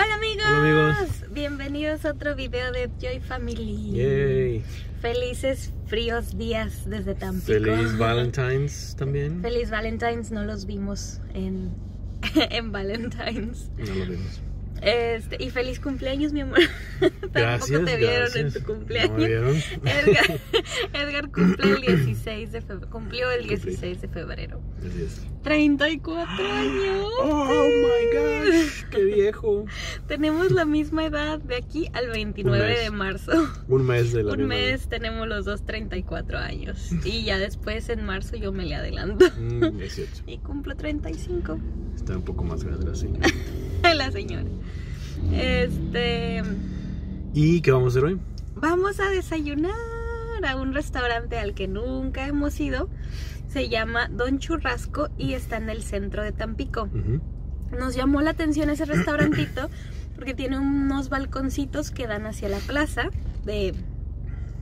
Hola amigos. Hola, amigos. Bienvenidos a otro video de Joy Family. Yay. Felices fríos días desde Tampico. Feliz Valentine's también. Feliz Valentine's, no los vimos en, en Valentine's. No lo vimos. Este, y feliz cumpleaños, mi amor. Gracias. Tampoco te vieron gracias. en tu cumpleaños. ¿No vieron? Edgar, Edgar cumple el 16 de febrero. Cumplió el Cumplí. 16 de febrero. Así es. 34 años. Oh my gosh, qué viejo. Tenemos la misma edad de aquí al 29 mes. de marzo. Un mes de la Un misma mes tenemos los dos 34 años. Y ya después en marzo yo me le adelanto. Mm, es cierto. Y cumplo 35. Está un poco más grande la señora. La señora. Este. ¿Y qué vamos a hacer hoy? Vamos a desayunar a un restaurante al que nunca hemos ido. Se llama Don Churrasco y está en el centro de Tampico. Nos llamó la atención ese restaurantito porque tiene unos balconcitos que dan hacia la plaza de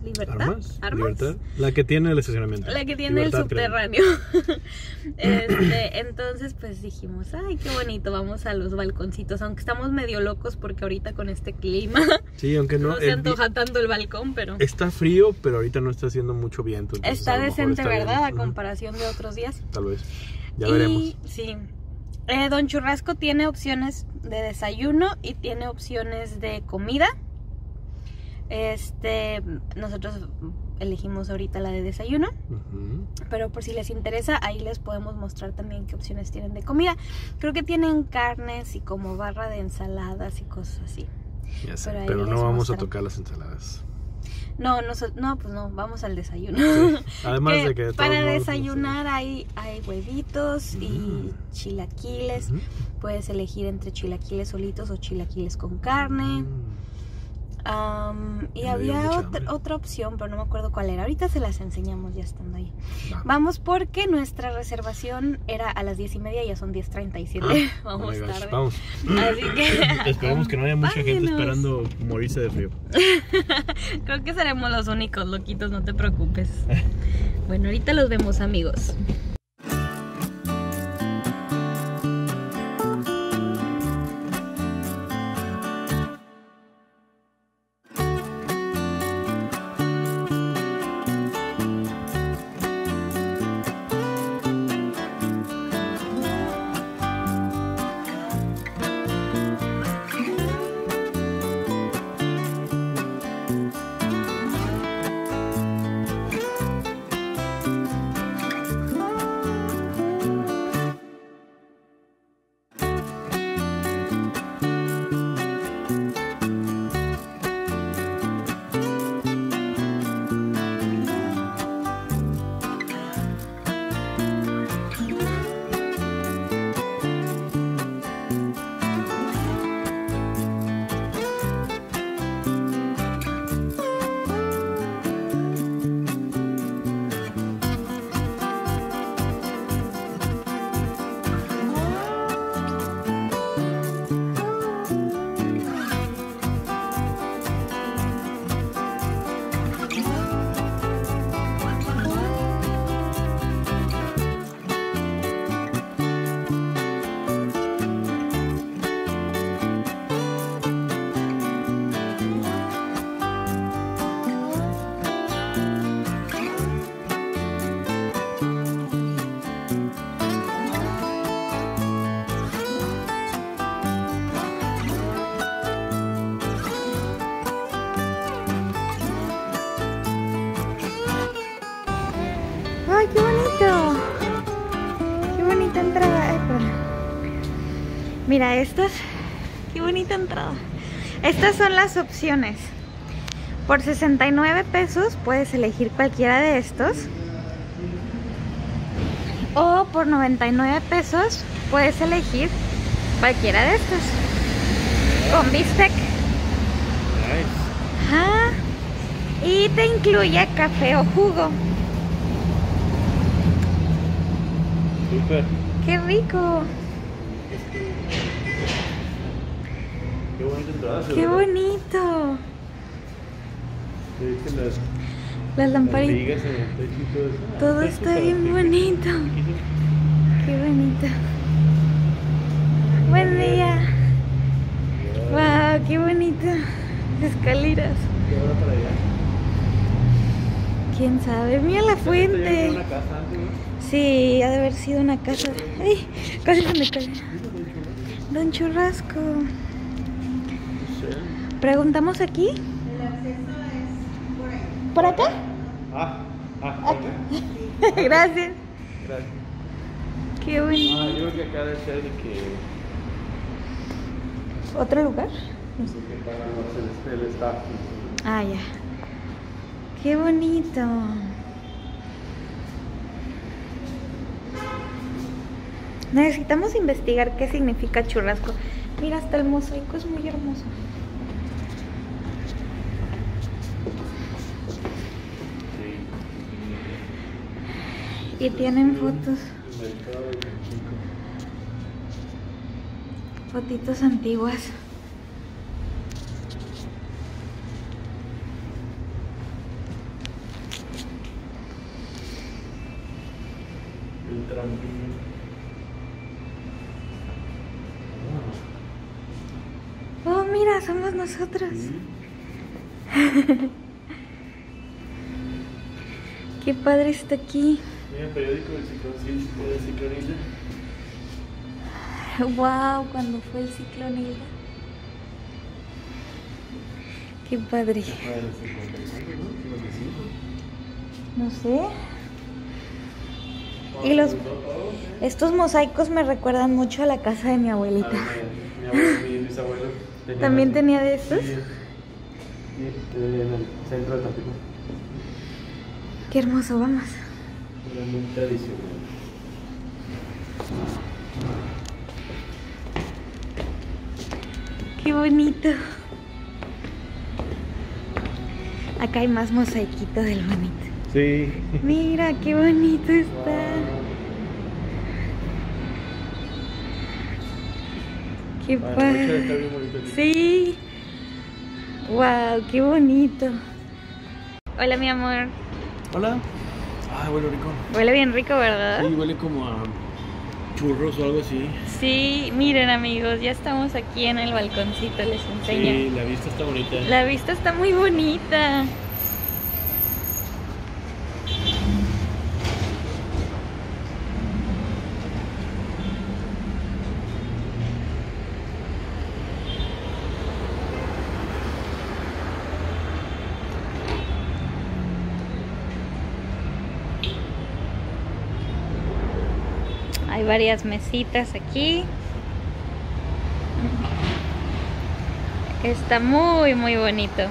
Libertad. ¿Armas? ¿Libertad? La que tiene el estacionamiento. La que tiene Libertad, el subterráneo. este, entonces, pues dijimos, ay, qué bonito, vamos a los balconcitos, aunque estamos medio locos porque ahorita con este clima Sí, aunque no. no, se antoja tanto el balcón, pero Está frío, pero ahorita no está haciendo mucho viento. está decente, está bien. ¿verdad? A comparación de otros días. Tal vez. Ya y, veremos. Sí. Eh, Don Churrasco tiene opciones de desayuno y tiene opciones de comida. Este, nosotros elegimos ahorita la de desayuno, pero por si les interesa, ahí les podemos mostrar también qué opciones tienen de comida. Creo que tienen carnes y como barra de ensaladas y cosas así. Ya sé, Pero no vamos a tocar las ensaladas. No, no, no, pues no, vamos al desayuno. Sí. Además Que de que de para modos, no sé. desayunar hay, hay huevitos y chilaquiles. Puedes elegir entre chilaquiles solitos o chilaquiles con carne. Mm. Am, y había otra, otra opción, pero no me acuerdo cuál era. Ahorita se las enseñamos ya estando ahí. Va. Vamos porque nuestra reservación era a las 10 y media, ya son 10.37. Ah, Vamos oh tarde. Vamos. Así que Esperemos que no haya mucha gente esperando morirse de frío. Creo que seremos los únicos loquitos, no te preocupes. Bueno, ahorita los vemos amigos. Mira, estas. ¡Qué bonita entrada! Estas son las opciones. Por 69 pesos puedes elegir cualquiera de estos. O por 99 pesos puedes elegir cualquiera de estos. Con bistec. Ajá. Y te incluye café o jugo. Super. ¡Qué rico! Qué se ¡Qué bonito! Ve que las- Las lamparitas. todo. Ah, está bien bonito. ¡Qué bonito! Buen día. qué bonita. Escaleras. ¿Qué hora para allá? ¿Quién sabe? Mira la fuente. una casa antes, ¿no? Sí, ha de haber sido una casa. Ay, casi se me cae. Don Churrasco. ¿Preguntamos aquí? ¿Por acá? Ah, ah, ok. Gracias. Gracias. Qué Ah, bonito. yo creo que acá debe ser de que, ¿Otro lugar? no sé el, el staff. Ah, ya. Qué bonito. Necesitamos investigar qué significa churrasco. Mira, hasta el mosaico es muy hermoso. Sí. Y tienen fotos, fotitos antiguas. El trampín. Oh, mira, somos nosotros. Qué padre está aquí. El periódico del ciclón, sí, del ciclonista. Wow, cuando fue el ciclón Hilda. Qué padre. Fue en el 55, ¿no? 55. No sé. Y los estos mosaicos me recuerdan mucho a la casa de mi abuelita. Mi, mi ¿También tenía de estos? Sí, sí, en el centro de Tampico. Qué hermoso, vamos. Era muy tradicional. Qué bonito. Acá hay más mosaiquito del bonito. Sí. Mira, qué bonito está. Qué Bueno, está padre. bien bonito aquí. Sí. Wow, qué bonito. Hola, mi amor. Hola. Ah, huele rico. Huele bien rico, ¿verdad? Sí, huele como a churros o algo así. Sí, miren amigos, ya estamos aquí en el balconcito, les enseño. Sí, la vista está bonita. La vista está muy bonita. Hay varias mesitas aquí. Está muy, muy bonito.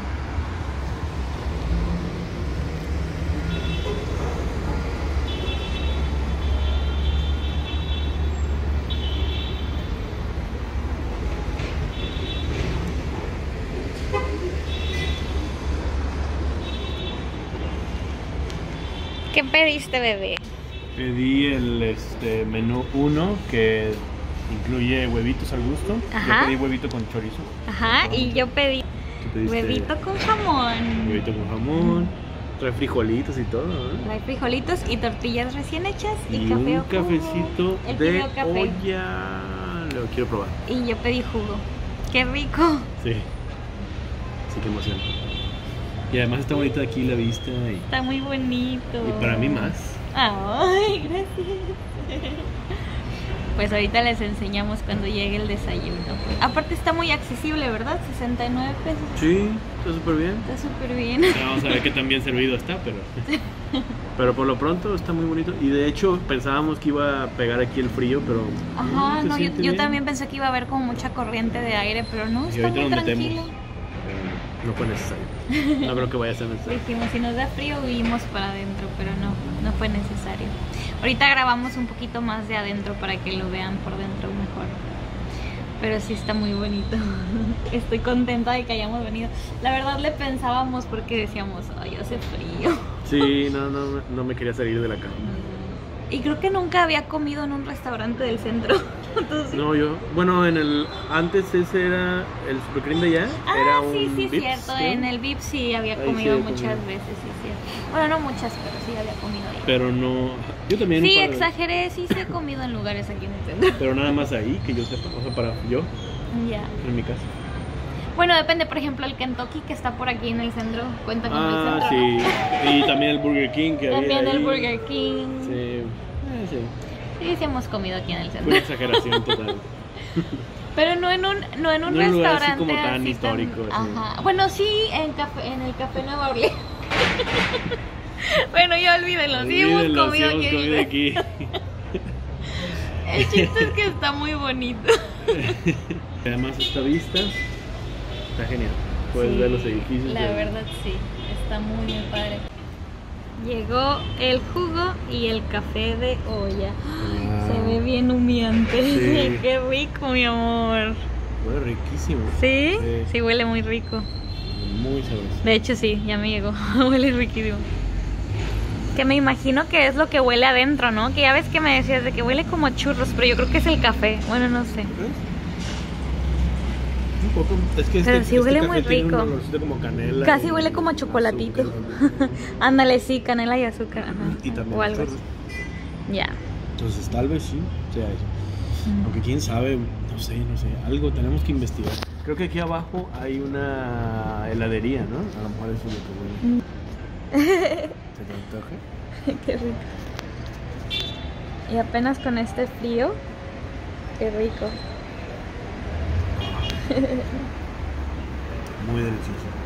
¿Qué pediste, bebé? Pedí el este, menú 1 que incluye huevitos al gusto. Ajá. Yo pedí huevito con chorizo. Ajá, y yo pedí huevito con jamón. Huevito con jamón. Trae frijolitos y todo. ¿eh? Trae frijolitos y tortillas recién hechas y, Y, café un cafecito de café. olla. Lo quiero probar. Y yo pedí jugo. ¡Qué rico! Sí. Sí, qué emoción. Y además está bonita aquí la vista y, Está muy bonito. y para mí más. Ay, gracias. Pues ahorita les enseñamos cuando llegue el desayuno. Aparte está muy accesible, ¿verdad? 69 pesos. Sí, está súper bien. Está súper bien. Vamos a ver qué tan bien servido está, pero. Pero por lo pronto está muy bonito. Y de hecho pensábamos que iba a pegar aquí el frío, pero. Ajá, no, yo, también pensé que iba a haber como mucha corriente de aire, pero no, Y está ahorita muy tranquilo. No fue necesario. No creo que vaya a ser necesario. Dijimos, si nos da frío, huimos para adentro, pero no, no fue necesario. Ahorita grabamos un poquito más de adentro para que lo vean por dentro mejor. Pero sí está muy bonito. Estoy contenta de que hayamos venido. La verdad le pensábamos porque decíamos, ay, hace frío. Sí, no, no, no me quería salir de la cama. Y creo que nunca había comido en un restaurante del centro. No, yo. Bueno, en el. Antes ese era el Super Cream de allá. Ah, era un sí, sí, Vips, cierto. En el VIP sí había Ahí sí comido muchas comido. veces, sí, cierto. Bueno, no muchas, pero sí había comido ahí. Pero no. Yo también. Sí, exageré, sí, sí he comido en lugares aquí en el centro. Pero nada más ahí, que yo sepa. O sea, para yo, Ya. en mi casa. Bueno, depende, por ejemplo, el Kentucky que está por aquí en el centro, cuenta con Ah, el centro. sí. Y también el Burger King que había También el ahí. Burger King. Sí. Eh, sí. Sí, sí hemos comido aquí en el centro. una exageración total. Pero no en un, no en un No lugar así restaurante como tan así histórico. Ajá. Bueno, sí, en, café, en el Café Nueva Orleans. bueno, ya olvídenlo. Sí hemos Olvídenlo, comido sí hemos aquí. comido aquí. El chiste es que está muy bonito. Además esta vista está genial. Puedes Sí, ver los edificios. La verdad sí, está muy muy padre. Llegó el jugo y el café de olla. Wow. Se ve bien humeante. Sí. Qué rico, mi amor. Huele riquísimo. ¿Sí? Sí. Sí, huele muy rico. Muy sabroso. De hecho, sí, ya me llegó. huele riquísimo. Que me imagino que es lo que huele adentro, ¿no? Que ya ves que me decías de que huele como a churros, pero yo creo que es el café. Bueno, no sé. ¿Ves? Un poco. Es que Pero este, sí huele este muy rico. Un como canela. Casi huele como a chocolatito. Ándale, sí, canela y azúcar. Ajá. Y también O algo chorros. así. Ya. Entonces tal vez sí sea eso. Aunque quién sabe, no sé, no sé, algo tenemos que investigar. Creo que aquí abajo hay una heladería, ¿no? A lo mejor eso es lo que huele. ¿Se te antoja? Qué rico. Y apenas con este frío, qué rico. Muy delicioso.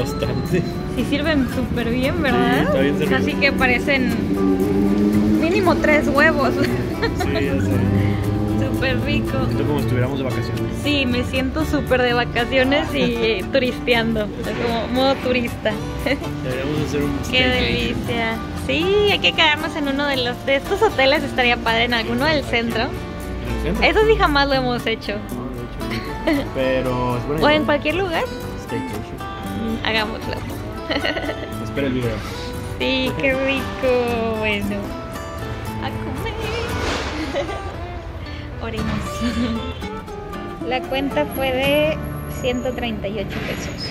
Bastante. Sí sirven súper bien, ¿verdad? Sí, está bien servido. Casi que parecen mínimo tres huevos. Sí, ya sé. súper rico. Siento como si estuviéramos de vacaciones. Sí, me siento súper de vacaciones y turisteando, o sea, como modo turista. Deberíamos hacer un Qué delicia. Sí, hay que quedarnos en uno de los de estos hoteles, estaría padre en alguno del centro. ¿En el centro? Eso sí jamás lo hemos hecho. No, de hecho. Pero es buena O en cualquier lugar, Staycation. Hagámoslo. Espera el video. Sí, qué rico. Bueno, a comer. Oremos. La cuenta fue de 138 pesos.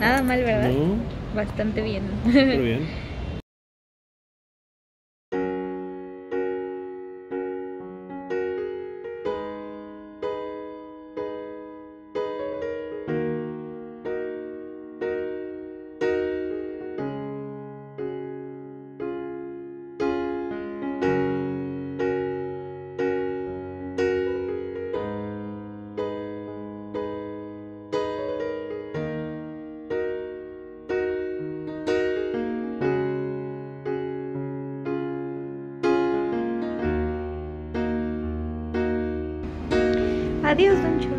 Nada mal, ¿verdad? No, Bastante bien. pero bien. Adios, Dungeon.